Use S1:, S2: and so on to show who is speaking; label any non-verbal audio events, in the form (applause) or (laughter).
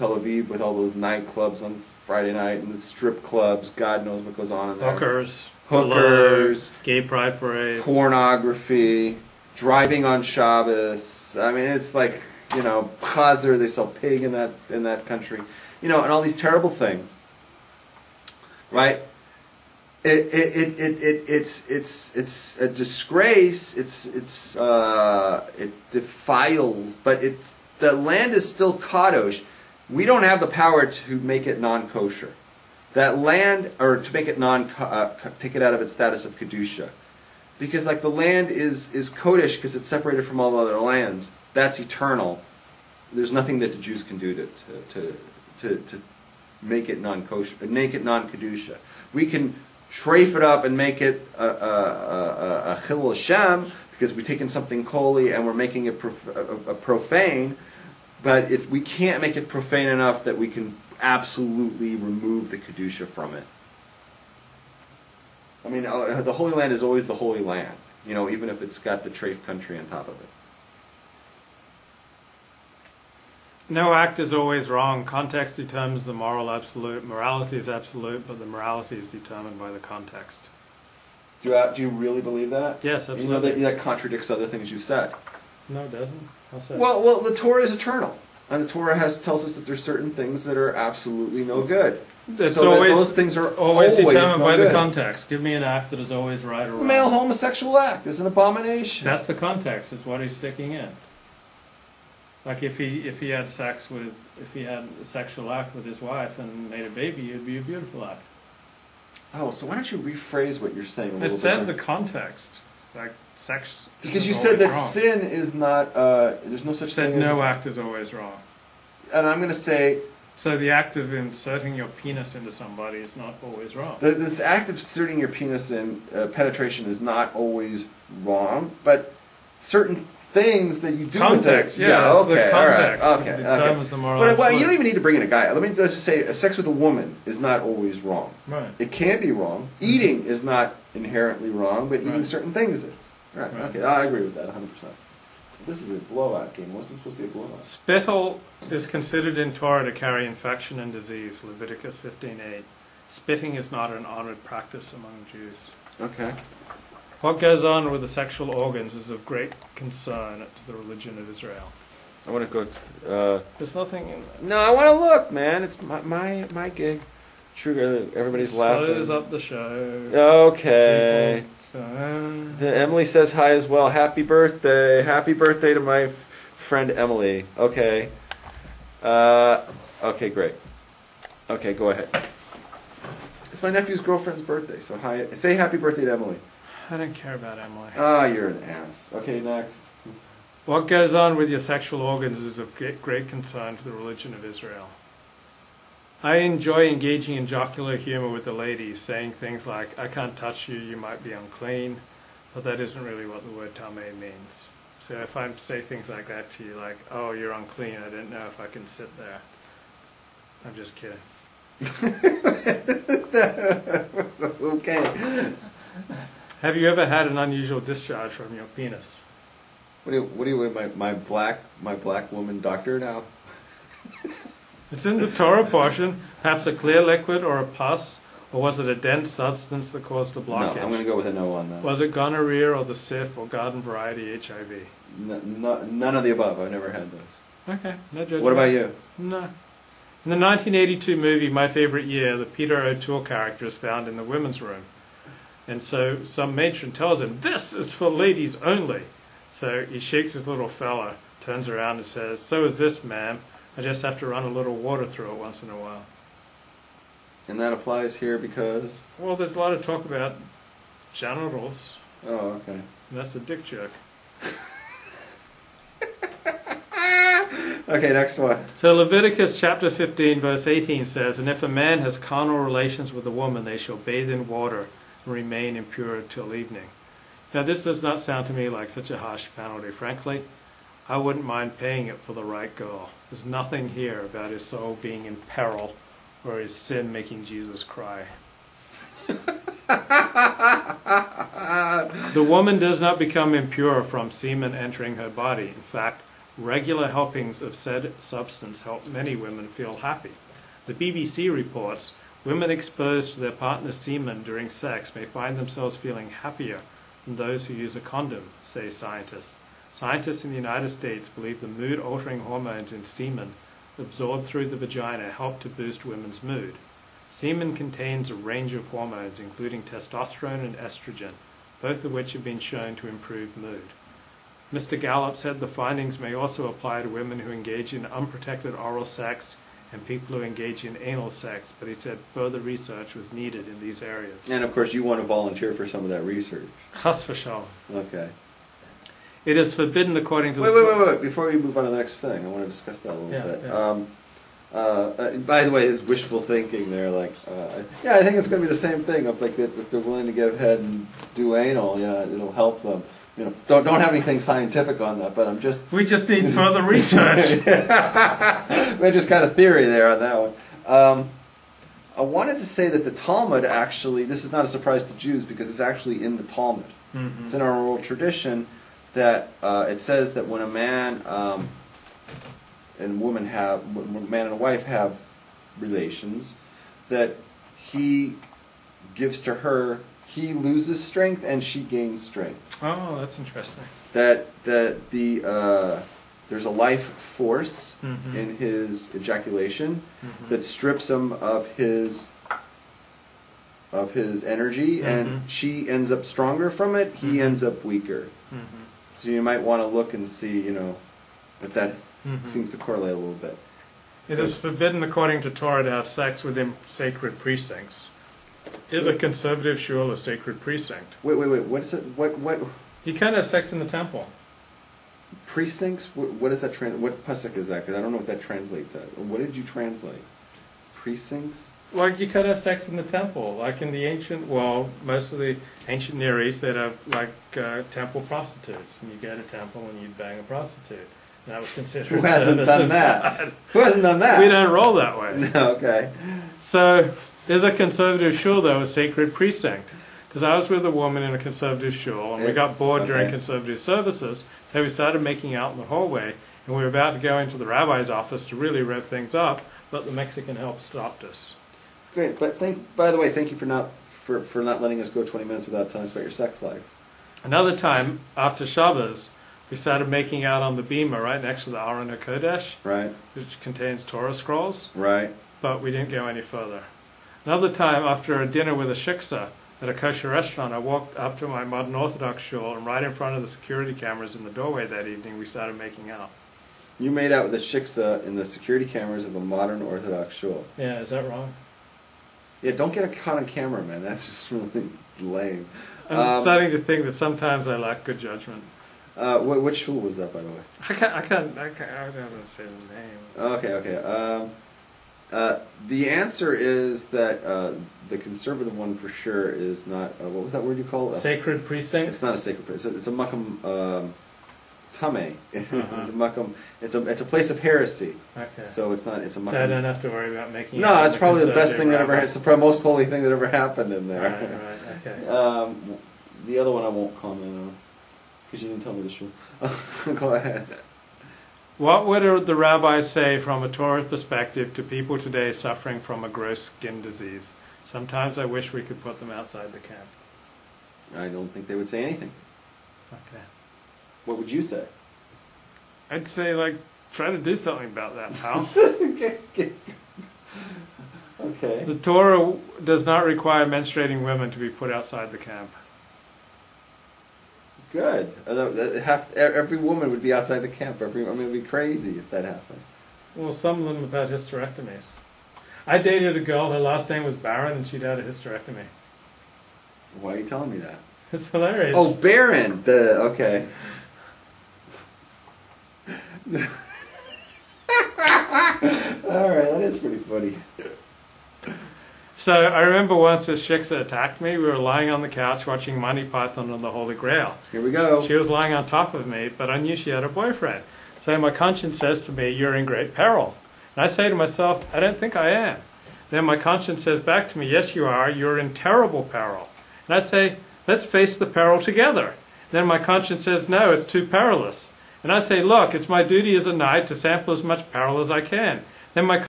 S1: Tel Aviv with all those nightclubs on Friday night and the strip clubs. God knows what goes on in there.
S2: Hookers,
S1: Hookers,
S2: gay pride parade,
S1: pornography, driving on Shabbos. I mean, it's like you know, chazer. They sell pig in that in that country. You know, and all these terrible things. Right. It, it, it, it, it, it's it's it's a disgrace. It's it's uh, it defiles, but it's the land is still kadosh. We don't have the power to make it non-kosher. That land, or to make it non, uh, take it out of its status of kedusha, because like the land is is kodesh because it's separated from all other lands. That's eternal. There's nothing that the Jews can do to to to, to, make it non-kosher, make it non-kedusha. We can trafe it up and make it a, a, a, a chil Hashem because we're taking something holy and we're making it prof- a, a profane. But if we can't make it profane enough that we can absolutely remove the kedusha from it. I mean, uh, the Holy Land is always the Holy Land, you know, even if it's got the Trafe country on top of it.
S2: No act is always wrong. Context determines the moral absolute. Morality is absolute, but the morality is determined by the context.
S1: Do you, uh, do you really believe that?
S2: Yes,
S1: absolutely. You know that, that contradicts other things you've said.
S2: No, it doesn't.
S1: Well, well, the Torah is eternal, and the Torah has tells us that there's certain things that are absolutely no good.
S2: It's so always,
S1: those things are
S2: always,
S1: always
S2: determined
S1: no
S2: by
S1: good.
S2: the context. Give me an act that is always right or wrong.
S1: Male homosexual act is an abomination.
S2: That's the context. It's what he's sticking in. Like if he if he had sex with if he had a sexual act with his wife and made a baby, it'd be a beautiful act.
S1: Oh, so why don't you rephrase what you're saying a
S2: little
S1: it
S2: said the context, like sex.
S1: Because you said that
S2: wrong.
S1: sin is not. Uh, there's no such
S2: said
S1: thing.
S2: no
S1: as,
S2: act is always wrong.
S1: And I'm going to say.
S2: So the act of inserting your penis into somebody is not always wrong.
S1: The, this act of inserting your penis in uh, penetration is not always wrong, but certain things that you do
S2: context,
S1: with
S2: it. Yeah,
S1: yeah okay,
S2: all right,
S1: okay, okay.
S2: The
S1: but well, you don't even need to bring in a guy. Let me just say, sex with a woman is not always wrong.
S2: Right.
S1: It can be wrong. Mm-hmm. Eating is not inherently wrong, but eating
S2: right.
S1: certain things is. Right. right. Okay, I agree with that 100. percent This is a blowout game. Wasn't supposed to be a blowout.
S2: Spittle is considered in Torah to carry infection and disease. Leviticus 15:8. Spitting is not an honored practice among Jews.
S1: Okay.
S2: What goes on with the sexual organs is of great concern to the religion of Israel.
S1: I want to go. Uh,
S2: There's nothing.
S1: no, I want to look, man. It's my my, my gig. True, everybody's laughing.
S2: Close up the show.
S1: Okay. Emily says hi as well. Happy birthday! Happy birthday to my f- friend Emily. Okay. Uh, okay, great. Okay, go ahead. It's my nephew's girlfriend's birthday, so hi. Say happy birthday to Emily.
S2: I don't care about Emily.
S1: Ah, you're an ass. Okay, next.
S2: What goes on with your sexual organs is of great concern to the religion of Israel. I enjoy engaging in jocular humor with the ladies, saying things like, I can't touch you, you might be unclean, but that isn't really what the word tameh means. So if I say things like that to you, like, oh, you're unclean, I didn't know if I can sit there. I'm just kidding. (laughs)
S1: okay.
S2: Have you ever had an unusual discharge from your penis?
S1: What do you, what do you, my, my black, my black woman doctor now? (laughs)
S2: it's in the Torah portion. Perhaps a clear liquid or a pus, or was it a dense substance that caused a blockage?
S1: No, I'm going to go with a no on that.
S2: Was it gonorrhea or the syph or garden variety HIV?
S1: none of the above. I've never had those.
S2: Okay, no judgment.
S1: What about you?
S2: No. In the 1982 movie My Favorite Year, the Peter O'Toole character is found in the women's room. And so some matron tells him, This is for ladies only. So he shakes his little fella, turns around and says, So is this, ma'am. I just have to run a little water through it once in a while.
S1: And that applies here because?
S2: Well, there's a lot of talk about genitals.
S1: Oh, okay. And
S2: that's a dick joke.
S1: okay, next one.
S2: So Leviticus chapter 15, verse 18 says, And if a man has carnal relations with a woman, they shall bathe in water remain impure till evening. Now, this does not sound to me like such a harsh penalty. Frankly, I wouldn't mind paying it for the right girl. There's nothing here about his soul being in peril or his sin making Jesus cry. (laughs) the woman does not become impure from semen entering her body. In fact, Regular helpings of said substance help many women feel happy. The BBC reports women exposed to their partner's semen during sex may find themselves feeling happier than those who use a condom, say scientists. Scientists in the United States believe the mood altering hormones in semen absorbed through the vagina help to boost women's mood. Semen contains a range of hormones, including testosterone and estrogen, both of which have been shown to improve mood. Mr. Gallup said the findings may also apply to women who engage in unprotected oral sex and people who engage in anal sex, but he said further research was needed in these areas.
S1: And of course, you want to volunteer for some of that research.
S2: For sure.
S1: Okay.
S2: It is forbidden according to
S1: Wait,
S2: the
S1: wait, wait, wait. Before we move on to the next thing, I want to discuss that a little
S2: Yeah,
S1: bit.
S2: yeah.
S1: Um, uh, uh, by the way, his wishful thinking there? Like, uh, yeah, I think it's going to be the same thing. If like if they're willing to give head and do anal, you know, it'll help them. You know, don't don't have anything scientific on that, but I'm just
S2: We just need further research. (laughs)
S1: we just got a theory there on that one. Um, I wanted to say that the Talmud actually, this is not a surprise to Jews because it's actually in the Talmud.
S2: Mhm.
S1: It's in our oral tradition that uh, it says that when a man um, and woman have, when a man and a wife have relations, that he gives to her, he loses strength and she gains strength.
S2: Oh, that's interesting.
S1: That that the uh, there's a life force
S2: Mhm.
S1: in his ejaculation
S2: Mhm.
S1: that strips him of his of his energy
S2: Mhm.
S1: and she ends up stronger from it he
S2: Mhm.
S1: ends up weaker
S2: Mhm.
S1: so you might want to look and see you know but that
S2: Mhm.
S1: seems to correlate a little bit
S2: It is forbidden according to Torah to have sex within sacred precincts. Is a conservative shul a sacred precinct?
S1: wait wait wait what is it what what
S2: You can't have sex in the temple.
S1: precincts what, what is that trans what pasuk is that because i don't know what that translates as what did you translate precincts
S2: Like you could have sex in the temple, like in the ancient, well, most of the ancient Near East, they'd have like uh, temple prostitutes. And you go to temple and you'd bang a prostitute. And that was considered.
S1: who hasn't
S2: service
S1: done
S2: of
S1: that
S2: God.
S1: who hasn't done that
S2: We don't roll that way.
S1: no, (laughs) okay
S2: So is a conservative shul though a sacred precinct? Because I was with a woman in a conservative shul, and we got bored during conservative services, so we started making out in the hallway, and we were about to go into the rabbi's office to really rev things up, but the Mexican help stopped us.
S1: Great, but thank. By the way, thank you for not for, for not letting us go 20 minutes without telling us about your sex life.
S2: Another time, after Shabbos, we started making out on the bima right next to the Aron HaKodesh,
S1: Right,
S2: which contains Torah scrolls,
S1: right.
S2: but we didn't go any further. Another time, after a dinner with a shiksa at a kosher restaurant, I walked up to my modern Orthodox shul, and right in front of the security cameras in the doorway that evening, we started making out.
S1: You made out with a shiksa in the security cameras of a modern Orthodox shul.
S2: Yeah, is that wrong?
S1: Yeah, don't get caught on camera, man. That's (laughs) just really lame.
S2: I'm
S1: Um,
S2: starting to think that sometimes I lack good judgment.
S1: Uh, wh- which shul was that, by the way?
S2: I can't, I can't, I can't, I don't want say the name.
S1: Okay, okay. Um, uh, the answer is that uh, the conservative one for sure is not. Uh, what was that word you called?
S2: Sacred precinct?
S1: It's not a sacred place. It's a, (laughs) it's a makam um, tame. It's,
S2: Uh-huh.
S1: it's a makam. It's a it's a place of heresy.
S2: Okay.
S1: So it's not. It's a
S2: So I don't have to worry about making
S1: No,
S2: with
S1: it's probably the best thing that ever. It's the most holy thing that ever happened in there.
S2: Right, right, okay. (laughs)
S1: Um, the other one I won't comment on because you didn't tell me the shoe. (laughs) Go ahead.
S2: What would the rabbi say from a Torah perspective to people today suffering from a gross skin disease? Sometimes I wish we could put them outside the camp.
S1: I don't think they would say anything.
S2: Okay.
S1: What would you say?
S2: I'd say, like, try to do something about that, pal. (laughs)
S1: okay.
S2: the Torah does not require menstruating women to be put outside the camp.
S1: Good. Uh, half, every woman would be outside the camp. Every, I mean, it'd be crazy if that happened.
S2: Well, some of them have had hysterectomies. I dated a girl, her last name was Barron, and she'd had a hysterectomy.
S1: Why are you telling me that?
S2: It's hilarious.
S1: Oh, Baron. The okay. (laughs) All right, that is pretty funny.
S2: So I remember once this shiksa attacked me. We were lying on the couch watching Monty Python and the Holy Grail.
S1: Here we go.
S2: She was lying on top of me, but I knew she had a boyfriend. So my conscience says to me, You're in great peril. And I say to myself, I don't think I am. Then my conscience says back to me, Yes, you are. You're in terrible peril. And I say, Let's face the peril together. Then my conscience says, No, it's too perilous. And I say, look, it's my duty as a knight to sample as much peril as I can. Then my